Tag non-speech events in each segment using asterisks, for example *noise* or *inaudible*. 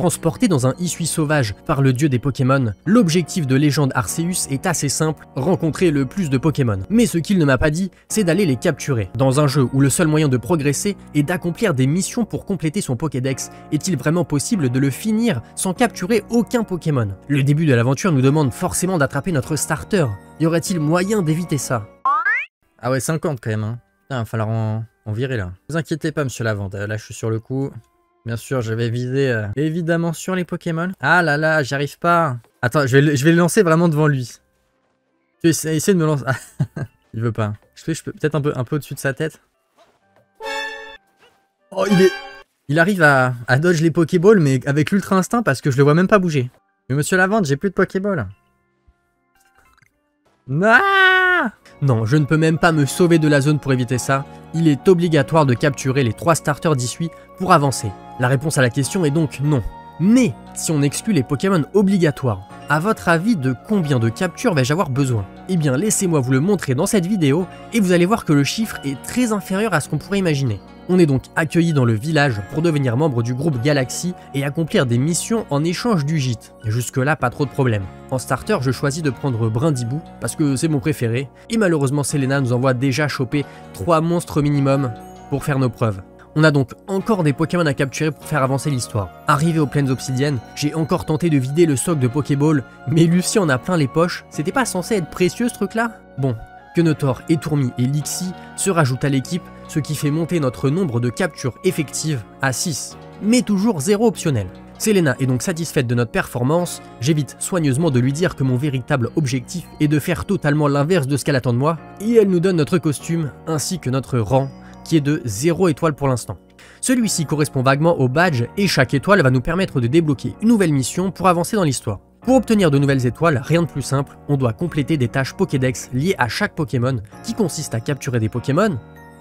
Transporté dans un Isui sauvage par le dieu des Pokémon, l'objectif de légende Arceus est assez simple, rencontrer le plus de Pokémon. Mais ce qu'il ne m'a pas dit, c'est d'aller les capturer. Dans un jeu où le seul moyen de progresser est d'accomplir des missions pour compléter son Pokédex, est-il vraiment possible de le finir sans capturer aucun Pokémon? Le début de l'aventure nous demande forcément d'attraper notre starter. Y aurait-il moyen d'éviter ça? Ah ouais, 50 quand même. Hein. il va falloir en, virer là. Ne vous inquiétez pas, monsieur Lavande. Là, je suis sur le coup. Bien sûr, je vais viser euh, évidemment sur les Pokémon. Ah là là, j'y arrive pas. Attends, je vais, le, je vais le lancer vraiment devant lui. Tu essaies, de me lancer. *laughs* il veut pas. Je peux, je peux peut-être un peu, un peu au-dessus de sa tête? Oh, il est... Il arrive à, à dodge les Pokéballs, mais avec l'ultra instinct parce que je le vois même pas bouger. Mais monsieur Lavande, j'ai plus de Pokéball. Ah non, je ne peux même pas me sauver de la zone pour éviter ça. Il est obligatoire de capturer les 3 starters d'issue pour avancer. La réponse à la question est donc non. Mais, si on exclut les Pokémon obligatoires, à votre avis de combien de captures vais-je avoir besoin? Eh bien laissez-moi vous le montrer dans cette vidéo et vous allez voir que le chiffre est très inférieur à ce qu'on pourrait imaginer. On est donc accueilli dans le village pour devenir membre du groupe Galaxy et accomplir des missions en échange du gîte. Et jusque là, pas trop de problèmes. En starter, je choisis de prendre Brindibou parce que c'est mon préféré. Et malheureusement, Selena nous envoie déjà choper 3 monstres minimum pour faire nos preuves. On a donc encore des Pokémon à capturer pour faire avancer l'histoire. Arrivé aux plaines obsidiennes, j'ai encore tenté de vider le soc de Pokéball, mais Lucie en a plein les poches, c'était pas censé être précieux ce truc là Bon, Kenotor, Etourmi et Lixi se rajoutent à l'équipe, ce qui fait monter notre nombre de captures effectives à 6, mais toujours 0 optionnel. Selena est donc satisfaite de notre performance, j'évite soigneusement de lui dire que mon véritable objectif est de faire totalement l'inverse de ce qu'elle attend de moi, et elle nous donne notre costume ainsi que notre rang, qui est de 0 étoile pour l'instant. Celui-ci correspond vaguement au badge et chaque étoile va nous permettre de débloquer une nouvelle mission pour avancer dans l'histoire. Pour obtenir de nouvelles étoiles, rien de plus simple, on doit compléter des tâches Pokédex liées à chaque Pokémon, qui consistent à capturer des Pokémon,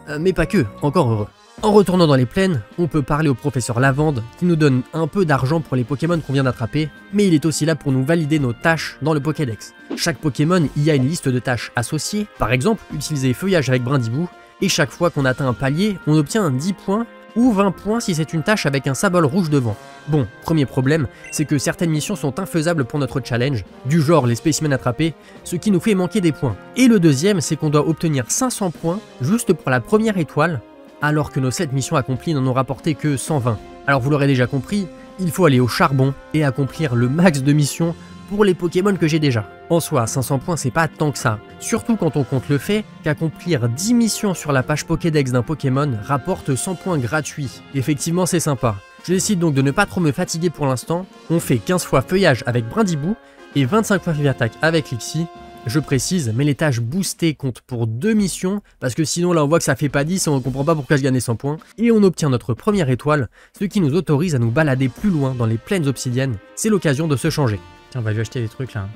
euh, mais pas que, encore heureux. En retournant dans les plaines, on peut parler au professeur Lavande, qui nous donne un peu d'argent pour les Pokémon qu'on vient d'attraper, mais il est aussi là pour nous valider nos tâches dans le Pokédex. Chaque Pokémon y a une liste de tâches associées, par exemple, utiliser Feuillage avec Brindibou, et chaque fois qu'on atteint un palier, on obtient 10 points ou 20 points si c'est une tâche avec un symbole rouge devant. Bon, premier problème, c'est que certaines missions sont infaisables pour notre challenge, du genre les spécimens attrapés, ce qui nous fait manquer des points. Et le deuxième, c'est qu'on doit obtenir 500 points juste pour la première étoile, alors que nos 7 missions accomplies n'en ont rapporté que 120. Alors vous l'aurez déjà compris, il faut aller au charbon et accomplir le max de missions pour les Pokémon que j'ai déjà. En soi, 500 points c'est pas tant que ça, surtout quand on compte le fait qu'accomplir 10 missions sur la page Pokédex d'un Pokémon rapporte 100 points gratuits. Effectivement c'est sympa. Je décide donc de ne pas trop me fatiguer pour l'instant, on fait 15 fois feuillage avec Brindibou et 25 fois Fever Attack avec Lixie, je précise, mais les tâches boostées comptent pour deux missions, parce que sinon là on voit que ça fait pas 10 et on comprend pas pourquoi je gagnais 100 points. Et on obtient notre première étoile, ce qui nous autorise à nous balader plus loin dans les plaines obsidiennes. C'est l'occasion de se changer. Tiens, on va lui acheter des trucs là.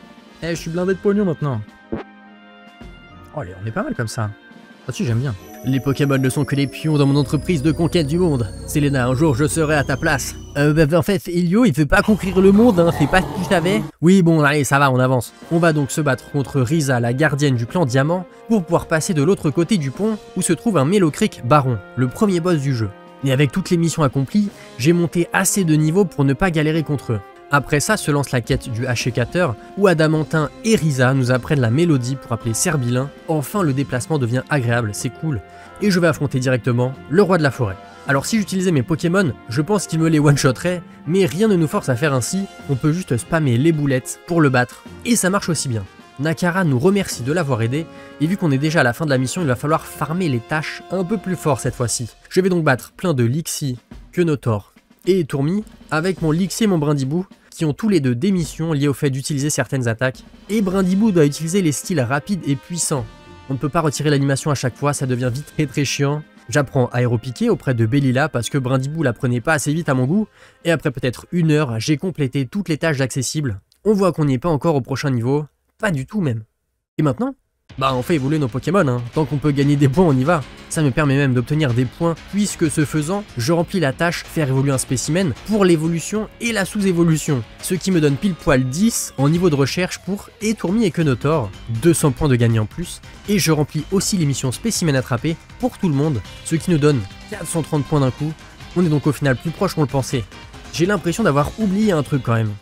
Eh, je suis blindé de pognon maintenant. Oh, on est pas mal comme ça. Ah si, j'aime bien. Les Pokémon ne sont que les pions dans mon entreprise de conquête du monde. Selena, un jour je serai à ta place. Euh, bah, en fait, Ilio, il veut pas conquérir le monde, hein, c'est pas ce que savais Oui, bon, allez, ça va, on avance. On va donc se battre contre Risa, la gardienne du clan Diamant, pour pouvoir passer de l'autre côté du pont, où se trouve un Mélocric Baron, le premier boss du jeu. Et avec toutes les missions accomplies, j'ai monté assez de niveau pour ne pas galérer contre eux. Après ça se lance la quête du Hachécateur, où Adamantin et Risa nous apprennent la mélodie pour appeler Serbilin. Enfin, le déplacement devient agréable, c'est cool. Et je vais affronter directement le roi de la forêt. Alors si j'utilisais mes Pokémon, je pense qu'il me les one-shotterait, mais rien ne nous force à faire ainsi, on peut juste spammer les boulettes pour le battre, et ça marche aussi bien. Nakara nous remercie de l'avoir aidé, et vu qu'on est déjà à la fin de la mission, il va falloir farmer les tâches un peu plus fort cette fois-ci. Je vais donc battre plein de Lixi, Kenotor et Tourmi, avec mon Lixi et mon Brindibou, qui ont tous les deux des missions liées au fait d'utiliser certaines attaques, et Brindibou doit utiliser les styles rapides et puissants. On ne peut pas retirer l'animation à chaque fois, ça devient vite très très chiant. J'apprends aéropiquer auprès de Bellila parce que Brindibou la prenait pas assez vite à mon goût, et après peut-être une heure, j'ai complété toutes les tâches accessibles. On voit qu'on n'y est pas encore au prochain niveau, pas du tout même. Et maintenant bah on fait évoluer nos Pokémon, hein. tant qu'on peut gagner des points on y va. Ça me permet même d'obtenir des points puisque ce faisant, je remplis la tâche faire évoluer un spécimen pour l'évolution et la sous-évolution, ce qui me donne pile poil 10 en niveau de recherche pour Etourmi et Kenotor, 200 points de gagner en plus, et je remplis aussi les missions spécimen attrapées pour tout le monde, ce qui nous donne 430 points d'un coup. On est donc au final plus proche qu'on le pensait. j'ai l'impression d'avoir oublié un truc quand même.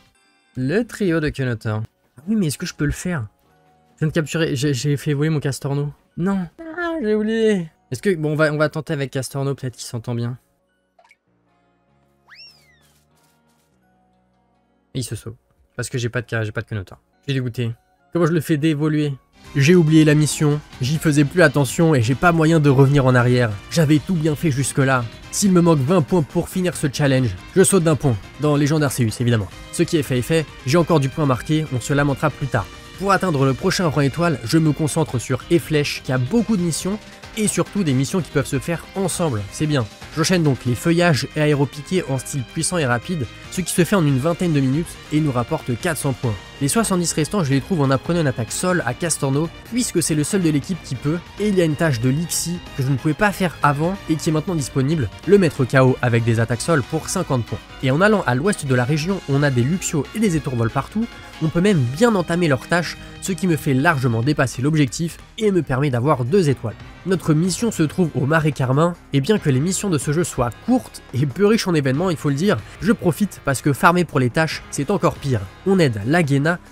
Le trio de Kenotor. Oui, mais est-ce que je peux le faire? De capturer, j'ai fait voler mon Castorno. Non, ah, j'ai oublié. Est-ce que, bon, on va, on va tenter avec Castorno, peut-être qu'il s'entend bien. il se sauve. Parce que j'ai pas de j'ai pas de. J'ai dégoûté. Comment je le fais d'évoluer? J'ai oublié la mission, j'y faisais plus attention et j'ai pas moyen de revenir en arrière. J'avais tout bien fait jusque-là. S'il me manque 20 points pour finir ce challenge, je saute d'un pont, dans Légende Arceus évidemment. Ce qui est fait est fait, j'ai encore du point marqué, on se lamentera plus tard. Pour atteindre le prochain rang étoile, je me concentre sur E-Flèche qui a beaucoup de missions et surtout des missions qui peuvent se faire ensemble, c'est bien. J'enchaîne donc les feuillages et aéropiqués en style puissant et rapide, ce qui se fait en une vingtaine de minutes et nous rapporte 400 points. Les 70 restants, je les trouve en apprenant une attaque sol à Castorno, puisque c'est le seul de l'équipe qui peut, et il y a une tâche de Lixi que je ne pouvais pas faire avant et qui est maintenant disponible, le mettre KO avec des attaques sol pour 50 points. Et en allant à l'ouest de la région, on a des Luxio et des étourvols partout, on peut même bien entamer leur tâche, ce qui me fait largement dépasser l'objectif et me permet d'avoir deux étoiles. Notre mission se trouve au Marais Carmin, et bien que les missions de ce jeu soient courtes et peu riches en événements, il faut le dire, je profite parce que farmer pour les tâches, c'est encore pire. On aide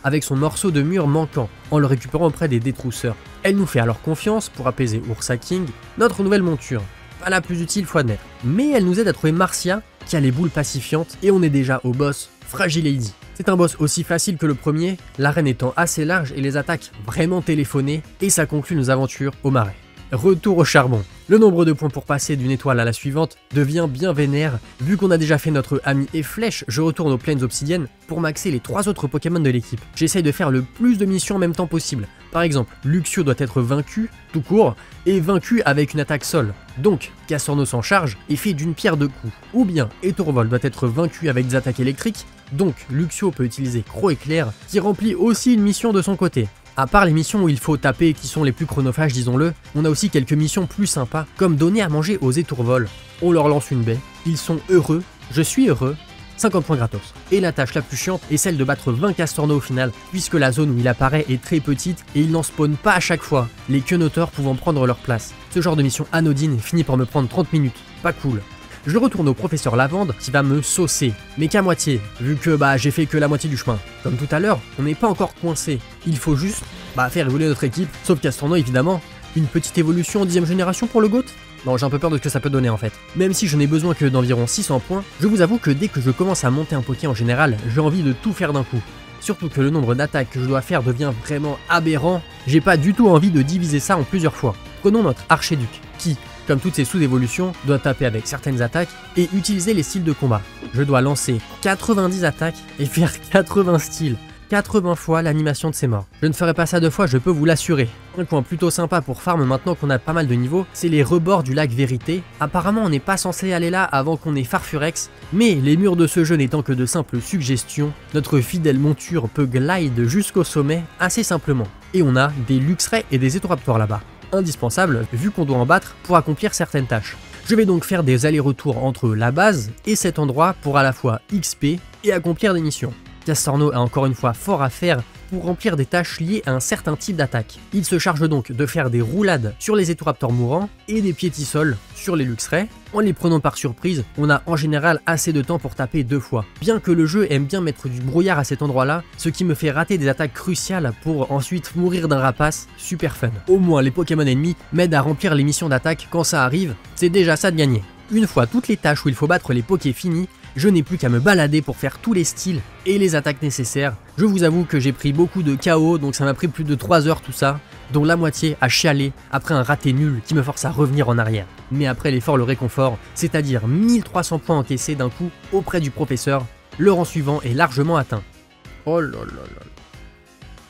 Avec son morceau de mur manquant, en le récupérant auprès des détrousseurs. Elle nous fait alors confiance pour apaiser Ursa King, notre nouvelle monture. Pas la plus utile, fois d'admettre. Mais elle nous aide à trouver Marcia, qui a les boules pacifiantes, et on est déjà au boss, Fragile Lady. C'est un boss aussi facile que le premier, l'arène étant assez large et les attaques vraiment téléphonées, et ça conclut nos aventures au marais. Retour au charbon. Le nombre de points pour passer d'une étoile à la suivante devient bien vénère. Vu qu'on a déjà fait notre ami et flèche, je retourne aux plaines obsidiennes pour maxer les trois autres Pokémon de l'équipe. J'essaye de faire le plus de missions en même temps possible. Par exemple, Luxio doit être vaincu, tout court, et vaincu avec une attaque sol. Donc, Castorno s'en charge et fait d'une pierre deux coups. Ou bien, Etourvol doit être vaincu avec des attaques électriques, donc Luxio peut utiliser Croc Éclair, qui remplit aussi une mission de son côté. À part les missions où il faut taper qui sont les plus chronophages disons-le, on a aussi quelques missions plus sympas, comme donner à manger aux étourvols. On leur lance une baie, ils sont heureux, je suis heureux, 50 points gratos. Et la tâche la plus chiante est celle de battre 20 castornos au final, puisque la zone où il apparaît est très petite et il n'en spawn pas à chaque fois, les quenoteurs pouvant prendre leur place. Ce genre de mission anodine finit par me prendre 30 minutes, pas cool je retourne au professeur Lavande qui va me saucer, mais qu'à moitié, vu que bah j'ai fait que la moitié du chemin. Comme tout à l'heure, on n'est pas encore coincé, il faut juste bah, faire évoluer notre équipe, sauf Castorno évidemment. Une petite évolution en 10 génération pour le GOAT? Non, j'ai un peu peur de ce que ça peut donner en fait. Même si je n'ai besoin que d'environ 600 points, je vous avoue que dès que je commence à monter un Poké en général, j'ai envie de tout faire d'un coup. Surtout que le nombre d'attaques que je dois faire devient vraiment aberrant, j'ai pas du tout envie de diviser ça en plusieurs fois. Prenons notre Archéduc, qui, comme toutes ces sous-évolutions, doit taper avec certaines attaques et utiliser les styles de combat. Je dois lancer 90 attaques et faire 80 styles. 80 fois l'animation de ses morts. Je ne ferai pas ça deux fois, je peux vous l'assurer. Un coin plutôt sympa pour farm maintenant qu'on a pas mal de niveaux, c'est les rebords du lac Vérité. Apparemment on n'est pas censé aller là avant qu'on ait Farfurex, mais les murs de ce jeu n'étant que de simples suggestions, notre fidèle monture peut glide jusqu'au sommet assez simplement. Et on a des Luxray et des Étoraptoires là-bas indispensable vu qu'on doit en battre pour accomplir certaines tâches. Je vais donc faire des allers-retours entre la base et cet endroit pour à la fois XP et accomplir des missions. Castorno a encore une fois fort à faire pour remplir des tâches liées à un certain type d'attaque. Il se charge donc de faire des roulades sur les étouraptors mourants et des piétisols sur les luxray. En les prenant par surprise, on a en général assez de temps pour taper deux fois. Bien que le jeu aime bien mettre du brouillard à cet endroit-là, ce qui me fait rater des attaques cruciales pour ensuite mourir d'un rapace, super fun. Au moins les Pokémon ennemis m'aident à remplir les missions d'attaque quand ça arrive, c'est déjà ça de gagner. Une fois toutes les tâches où il faut battre les Poké finies, je n'ai plus qu'à me balader pour faire tous les styles et les attaques nécessaires. Je vous avoue que j'ai pris beaucoup de KO, donc ça m'a pris plus de 3 heures tout ça, dont la moitié à chialer après un raté nul qui me force à revenir en arrière. Mais après l'effort, le réconfort, c'est-à-dire 1300 points encaissés d'un coup auprès du professeur, le rang suivant est largement atteint. Oh là là là.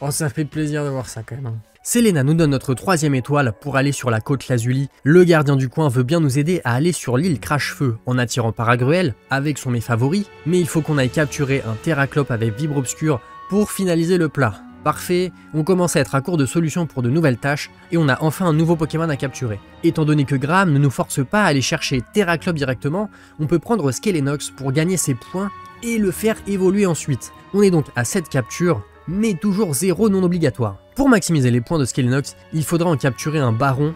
Oh ça fait plaisir de voir ça quand même. Selena nous donne notre troisième étoile pour aller sur la côte Lazuli. Le gardien du coin veut bien nous aider à aller sur l'île Crache-Feu en attirant Paragruel avec son mets favori, mais il faut qu'on aille capturer un Terraclope avec Vibre Obscur pour finaliser le plat. Parfait, on commence à être à court de solutions pour de nouvelles tâches et on a enfin un nouveau Pokémon à capturer. Étant donné que Graham ne nous force pas à aller chercher Terraclope directement, on peut prendre Skelenox pour gagner ses points et le faire évoluer ensuite. On est donc à 7 captures, mais toujours 0 non obligatoire. Pour maximiser les points de Skelenox, il faudra en capturer un baron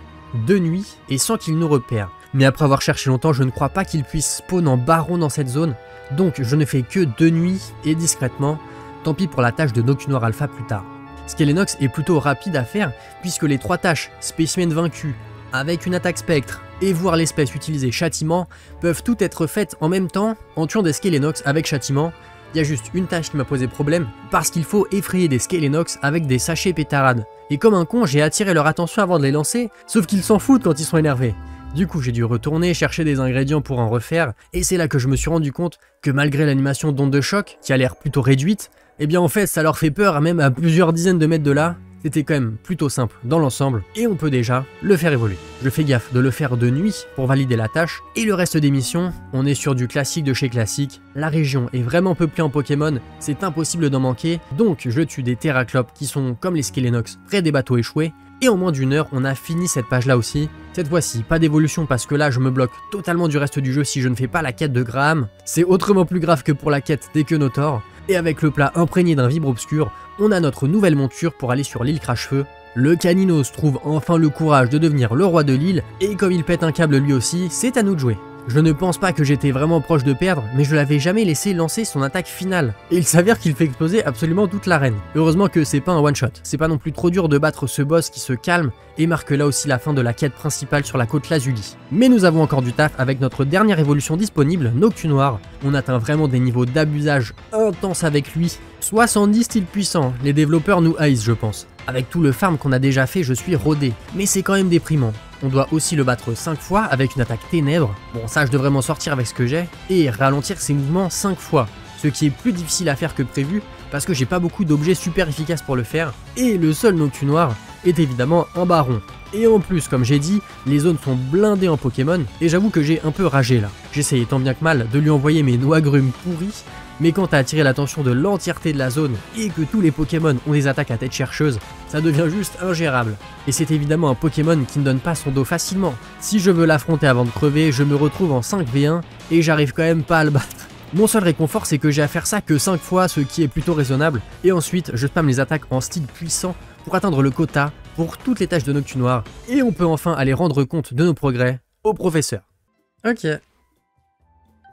de nuit et sans qu'il nous repère. Mais après avoir cherché longtemps, je ne crois pas qu'il puisse spawn en baron dans cette zone, donc je ne fais que de nuit et discrètement, tant pis pour la tâche de Noctunoir Alpha plus tard. Skelenox est plutôt rapide à faire, puisque les trois tâches, spécimen vaincu, avec une attaque spectre, et voir l'espèce utiliser châtiment, peuvent toutes être faites en même temps en tuant des Skelenox avec châtiment, il y a juste une tâche qui m'a posé problème, parce qu'il faut effrayer des Skelenox avec des sachets pétarades. Et comme un con, j'ai attiré leur attention avant de les lancer, sauf qu'ils s'en foutent quand ils sont énervés. Du coup, j'ai dû retourner chercher des ingrédients pour en refaire, et c'est là que je me suis rendu compte que malgré l'animation d'onde de choc, qui a l'air plutôt réduite, eh bien en fait ça leur fait peur même à plusieurs dizaines de mètres de là, c'était quand même plutôt simple dans l'ensemble et on peut déjà le faire évoluer. Je fais gaffe de le faire de nuit pour valider la tâche et le reste des missions, on est sur du classique de chez classique. La région est vraiment peuplée en Pokémon, c'est impossible d'en manquer, donc je tue des Terraclopes qui sont comme les Skelenox près des bateaux échoués et en moins d'une heure, on a fini cette page là aussi. Cette fois-ci, pas d'évolution parce que là, je me bloque totalement du reste du jeu si je ne fais pas la quête de Graham. C'est autrement plus grave que pour la quête des Quenotor. Et avec le plat imprégné d'un vibre obscur, on a notre nouvelle monture pour aller sur l'île Crache-Feu. Le Caninos trouve enfin le courage de devenir le roi de l'île, et comme il pète un câble lui aussi, c'est à nous de jouer. Je ne pense pas que j'étais vraiment proche de perdre, mais je l'avais jamais laissé lancer son attaque finale. Et il s'avère qu'il fait exploser absolument toute l'arène. Heureusement que c'est pas un one shot. C'est pas non plus trop dur de battre ce boss qui se calme et marque là aussi la fin de la quête principale sur la côte Lazuli. Mais nous avons encore du taf avec notre dernière évolution disponible, Noctunoir. On atteint vraiment des niveaux d'abusage intenses avec lui. 70 styles puissants, les développeurs nous haïssent je pense. Avec tout le farm qu'on a déjà fait, je suis rodé, mais c'est quand même déprimant. On doit aussi le battre 5 fois avec une attaque ténèbres, bon ça je devrais m'en sortir avec ce que j'ai, et ralentir ses mouvements 5 fois, ce qui est plus difficile à faire que prévu, parce que j'ai pas beaucoup d'objets super efficaces pour le faire, et le seul Noctu noir est évidemment un baron. Et en plus, comme j'ai dit, les zones sont blindées en Pokémon, et j'avoue que j'ai un peu ragé là. J'essayais tant bien que mal de lui envoyer mes noix grumes pourries, mais quand t'as attiré l'attention de l'entièreté de la zone et que tous les Pokémon ont des attaques à tête chercheuse, ça devient juste ingérable. Et c'est évidemment un Pokémon qui ne donne pas son dos facilement. Si je veux l'affronter avant de crever, je me retrouve en 5v1 et j'arrive quand même pas à le battre. *laughs* Mon seul réconfort c'est que j'ai à faire ça que 5 fois, ce qui est plutôt raisonnable, et ensuite je spam les attaques en style puissant pour atteindre le quota pour toutes les tâches de Noctu Noir, et on peut enfin aller rendre compte de nos progrès au professeur. Ok.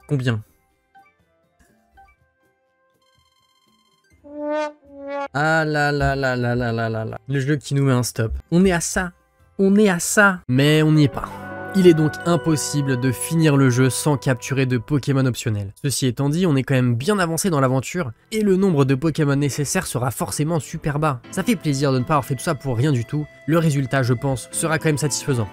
Combien? Ah là là là là là là là là. Le jeu qui nous met un stop. On est à ça. On est à ça. Mais on n'y est pas. Il est donc impossible de finir le jeu sans capturer de Pokémon optionnels. Ceci étant dit, on est quand même bien avancé dans l'aventure, et le nombre de Pokémon nécessaires sera forcément super bas. Ça fait plaisir de ne pas avoir fait tout ça pour rien du tout, le résultat je pense sera quand même satisfaisant.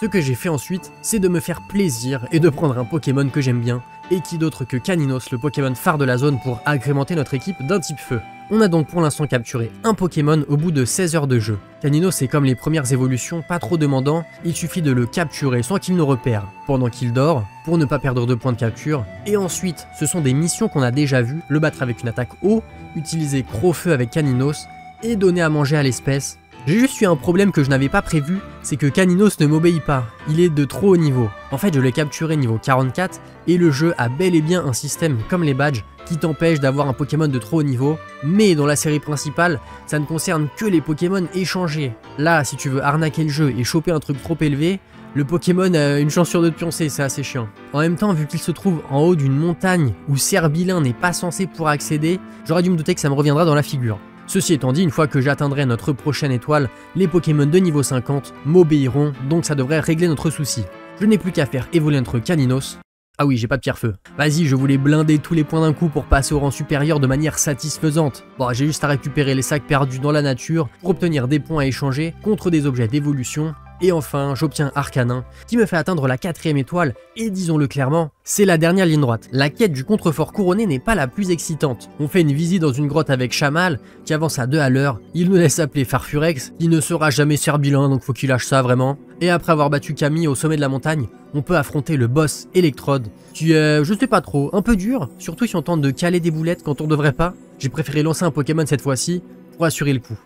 Ce que j'ai fait ensuite, c'est de me faire plaisir et de prendre un Pokémon que j'aime bien, et qui d'autre que Caninos, le Pokémon phare de la zone pour agrémenter notre équipe d'un type feu. On a donc pour l'instant capturé un Pokémon au bout de 16 heures de jeu. Caninos c'est comme les premières évolutions, pas trop demandant, il suffit de le capturer sans qu'il nous repère, pendant qu'il dort, pour ne pas perdre de points de capture, et ensuite ce sont des missions qu'on a déjà vues, le battre avec une attaque eau, utiliser Crofeu avec Caninos, et donner à manger à l'espèce, j'ai juste eu un problème que je n'avais pas prévu, c'est que Caninos ne m'obéit pas, il est de trop haut niveau. En fait je l'ai capturé niveau 44 et le jeu a bel et bien un système comme les badges qui t'empêche d'avoir un Pokémon de trop haut niveau, mais dans la série principale, ça ne concerne que les Pokémon échangés. Là, si tu veux arnaquer le jeu et choper un truc trop élevé, le Pokémon a une chance sur deux de pioncer, c'est assez chiant. En même temps, vu qu'il se trouve en haut d'une montagne où Serbilin n'est pas censé pouvoir accéder, j'aurais dû me douter que ça me reviendra dans la figure. Ceci étant dit, une fois que j'atteindrai notre prochaine étoile, les Pokémon de niveau 50 m'obéiront, donc ça devrait régler notre souci. Je n'ai plus qu'à faire évoluer notre Caninos. Ah oui, j'ai pas de pierre-feu. Vas-y, je voulais blinder tous les points d'un coup pour passer au rang supérieur de manière satisfaisante. Bon, j'ai juste à récupérer les sacs perdus dans la nature pour obtenir des points à échanger contre des objets d'évolution et enfin, j'obtiens Arcanin, qui me fait atteindre la quatrième étoile, et disons-le clairement, c'est la dernière ligne droite. La quête du contrefort couronné n'est pas la plus excitante. On fait une visite dans une grotte avec Chamal, qui avance à deux à l'heure, il nous laisse appeler Farfurex, qui ne sera jamais Serbilin, donc faut qu'il lâche ça vraiment. Et après avoir battu Camille au sommet de la montagne, on peut affronter le boss Electrode, qui est, je sais pas trop, un peu dur, surtout si on tente de caler des boulettes quand on devrait pas. J'ai préféré lancer un Pokémon cette fois-ci, pour assurer le coup.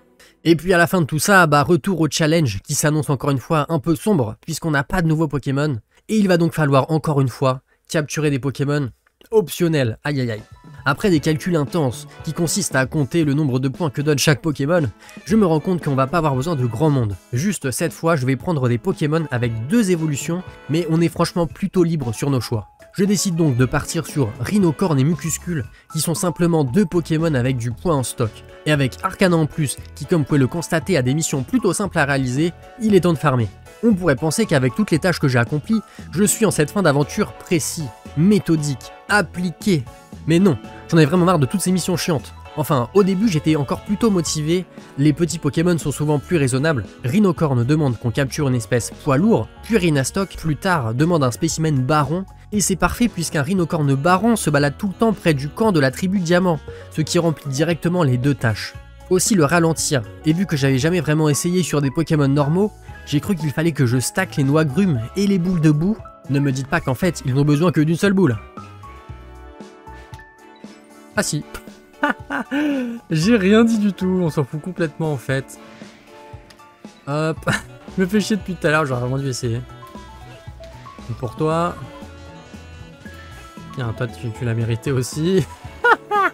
Et puis à la fin de tout ça, bah retour au challenge qui s'annonce encore une fois un peu sombre puisqu'on n'a pas de nouveaux Pokémon. Et il va donc falloir encore une fois capturer des Pokémon optionnels. Aïe aïe aïe. Après des calculs intenses qui consistent à compter le nombre de points que donne chaque Pokémon, je me rends compte qu'on va pas avoir besoin de grand monde. Juste cette fois, je vais prendre des Pokémon avec deux évolutions, mais on est franchement plutôt libre sur nos choix. Je décide donc de partir sur Rhinocorn et Mucuscule, qui sont simplement deux Pokémon avec du point en stock. Et avec Arcana en plus, qui comme vous pouvez le constater a des missions plutôt simples à réaliser, il est temps de farmer. On pourrait penser qu'avec toutes les tâches que j'ai accomplies, je suis en cette fin d'aventure précis, méthodique, appliqué. Mais non, j'en ai vraiment marre de toutes ces missions chiantes. Enfin, au début j'étais encore plutôt motivé, les petits Pokémon sont souvent plus raisonnables, Rhinocorn demande qu'on capture une espèce poids lourd, puis Rhinastock plus tard demande un spécimen baron, et c'est parfait puisqu'un Rhinocorn baron se balade tout le temps près du camp de la tribu Diamant, ce qui remplit directement les deux tâches. Aussi le ralentir, et vu que j'avais jamais vraiment essayé sur des Pokémon normaux, j'ai cru qu'il fallait que je stack les noix grumes et les boules de boue. Ne me dites pas qu'en fait ils n'ont besoin que d'une seule boule. Ah si. *laughs* J'ai rien dit du tout, on s'en fout complètement en fait. Hop. Je *laughs* me fais chier depuis tout à l'heure, j'aurais vraiment dû essayer. pour toi. Tiens, toi tu, tu l'as mérité aussi. *laughs*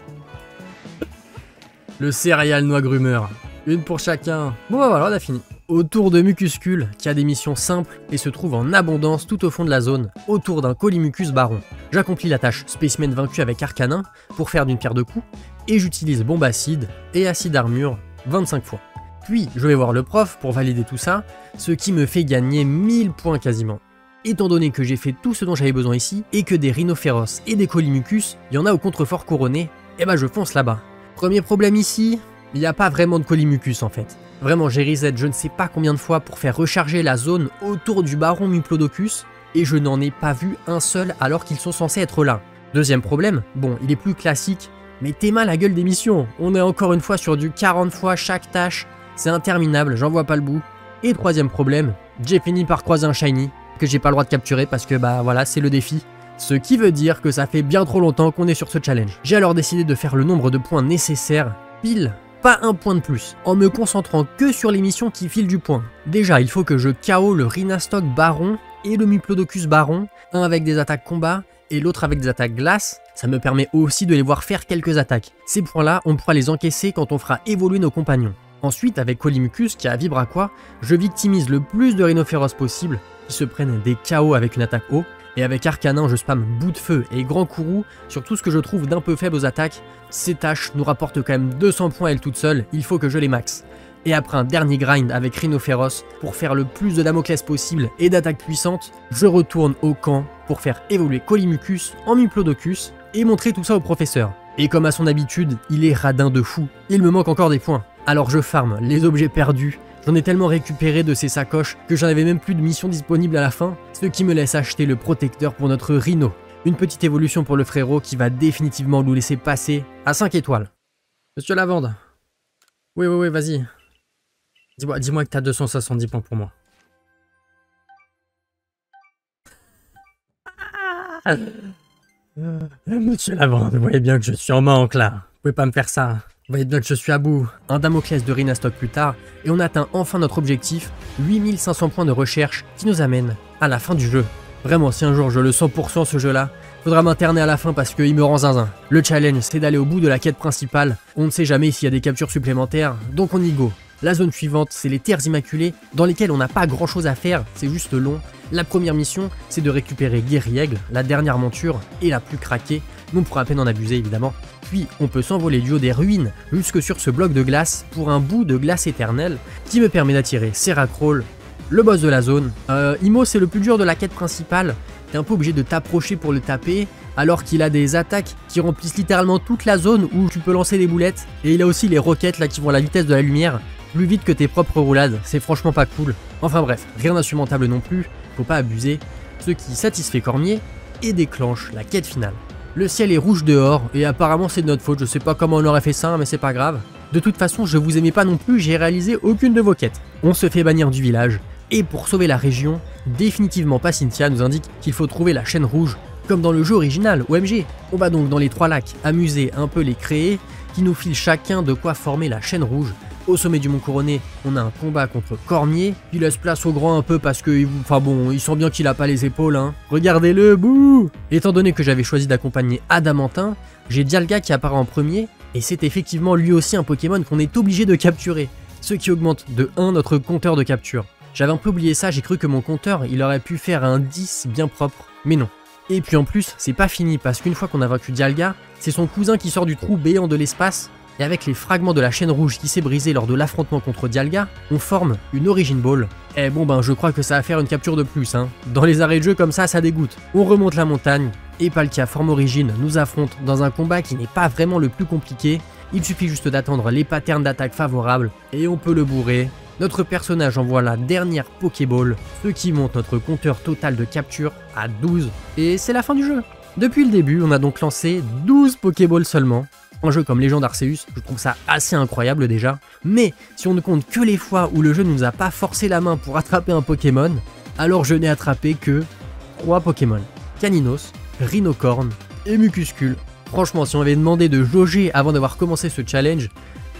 Le céréal noix grumeur. Une pour chacun. Bon bah voilà, on a fini. Autour de Mucuscule, qui a des missions simples et se trouve en abondance tout au fond de la zone, autour d'un Colimucus baron. J'accomplis la tâche spécimen vaincu avec Arcanin pour faire d'une pierre de coups, et j'utilise bombe acide et acide armure 25 fois. Puis je vais voir le prof pour valider tout ça, ce qui me fait gagner 1000 points quasiment. Étant donné que j'ai fait tout ce dont j'avais besoin ici, et que des rhinophéros et des colimucus, il y en a au contrefort couronné, et eh bah ben, je fonce là-bas. Premier problème ici, il n'y a pas vraiment de colimucus en fait. Vraiment, j'ai reset je ne sais pas combien de fois pour faire recharger la zone autour du baron Muplodocus, et je n'en ai pas vu un seul alors qu'ils sont censés être là. Deuxième problème, bon, il est plus classique, mais t'es mal la gueule des missions. On est encore une fois sur du 40 fois chaque tâche, c'est interminable, j'en vois pas le bout. Et troisième problème, j'ai fini par croiser un shiny que j'ai pas le droit de capturer parce que bah voilà, c'est le défi. Ce qui veut dire que ça fait bien trop longtemps qu'on est sur ce challenge. J'ai alors décidé de faire le nombre de points nécessaires, pile pas un point de plus, en me concentrant que sur les missions qui filent du point. Déjà, il faut que je KO le Rhinastock Baron et le Muplodocus Baron, un avec des attaques combat et l'autre avec des attaques glace, ça me permet aussi de les voir faire quelques attaques. Ces points-là, on pourra les encaisser quand on fera évoluer nos compagnons. Ensuite, avec Colimucus qui a Vibraqua, je victimise le plus de rhinophéros possible, qui se prennent des KO avec une attaque haut, et avec Arcanin, je spam bout de feu et grand courroux sur tout ce que je trouve d'un peu faible aux attaques. Ces tâches nous rapportent quand même 200 points elles toutes seules, il faut que je les max. Et après un dernier grind avec Rhino Féroce, pour faire le plus de Damoclès possible et d'attaques puissantes, je retourne au camp pour faire évoluer Colimucus en Muplodocus et montrer tout ça au professeur. Et comme à son habitude, il est radin de fou, il me manque encore des points. Alors je farme les objets perdus, J'en ai tellement récupéré de ces sacoches que j'en avais même plus de missions disponibles à la fin, ce qui me laisse acheter le protecteur pour notre Rhino. Une petite évolution pour le frérot qui va définitivement nous laisser passer à 5 étoiles. Monsieur Lavande. Oui, oui, oui, vas-y. Dis-moi dis, -moi, que t'as 270 points pour moi. *laughs* Monsieur Lavande, vous voyez bien que je suis en manque là. Vous pouvez pas me faire ça. Vous voyez bien que je suis à bout. Un Damoclès de Rhinastock plus tard, et on atteint enfin notre objectif, 8500 points de recherche qui nous amène à la fin du jeu. Vraiment, si un jour je le 100% ce jeu-là, faudra m'interner à la fin parce qu'il me rend zinzin. Le challenge, c'est d'aller au bout de la quête principale. On ne sait jamais s'il y a des captures supplémentaires, donc on y go. La zone suivante, c'est les Terres Immaculées, dans lesquelles on n'a pas grand chose à faire, c'est juste long. La première mission, c'est de récupérer Guerriègle, la dernière monture et la plus craquée, on pourra à peine en abuser évidemment. Puis on peut s'envoler du haut des ruines jusque sur ce bloc de glace pour un bout de glace éternelle qui me permet d'attirer Seracrawl, le boss de la zone. Euh, Imo c'est le plus dur de la quête principale, t'es un peu obligé de t'approcher pour le taper, alors qu'il a des attaques qui remplissent littéralement toute la zone où tu peux lancer des boulettes, et il a aussi les roquettes là qui vont à la vitesse de la lumière, plus vite que tes propres roulades, c'est franchement pas cool. Enfin bref, rien d'insurmontable non plus, faut pas abuser, ce qui satisfait Cormier et déclenche la quête finale. Le ciel est rouge dehors, et apparemment c'est de notre faute, je sais pas comment on aurait fait ça, mais c'est pas grave. De toute façon, je vous aimais pas non plus, j'ai réalisé aucune de vos quêtes. On se fait bannir du village, et pour sauver la région, définitivement pas Cynthia nous indique qu'il faut trouver la chaîne rouge, comme dans le jeu original, OMG. On va donc dans les trois lacs amuser un peu les créer, qui nous filent chacun de quoi former la chaîne rouge, Au sommet du Mont Couronné, on a un combat contre Cormier, qui laisse place au grand un peu parce que, enfin bon, il sent bien qu'il a pas les épaules, hein. Regardez-le, bouh Étant donné que j'avais choisi d'accompagner Adamantin, j'ai Dialga qui apparaît en premier, et c'est effectivement lui aussi un Pokémon qu'on est obligé de capturer, ce qui augmente de 1 notre compteur de capture. J'avais un peu oublié ça, j'ai cru que mon compteur, il aurait pu faire un 10 bien propre, mais non. Et puis en plus, c'est pas fini, parce qu'une fois qu'on a vaincu Dialga, c'est son cousin qui sort du trou béant de l'espace et avec les fragments de la chaîne rouge qui s'est brisée lors de l'affrontement contre Dialga, on forme une Origin Ball. Eh bon ben je crois que ça va faire une capture de plus, hein. Dans les arrêts de jeu comme ça, ça dégoûte. On remonte la montagne, et Palkia forme Origin nous affronte dans un combat qui n'est pas vraiment le plus compliqué, il suffit juste d'attendre les patterns d'attaque favorables, et on peut le bourrer. Notre personnage envoie la dernière Pokéball, ce qui monte notre compteur total de capture à 12, et c'est la fin du jeu. Depuis le début, on a donc lancé 12 Pokéballs seulement, un jeu comme Legend Arceus, je trouve ça assez incroyable déjà. Mais si on ne compte que les fois où le jeu ne nous a pas forcé la main pour attraper un Pokémon, alors je n'ai attrapé que 3 Pokémon. Caninos, Rhinocorn et Mucuscule. Franchement, si on avait demandé de jauger avant d'avoir commencé ce challenge,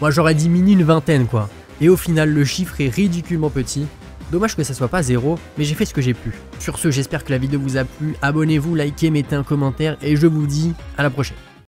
moi j'aurais dit mini une vingtaine quoi. Et au final, le chiffre est ridiculement petit. Dommage que ça soit pas zéro, mais j'ai fait ce que j'ai pu. Sur ce, j'espère que la vidéo vous a plu. Abonnez-vous, likez, mettez un commentaire et je vous dis à la prochaine.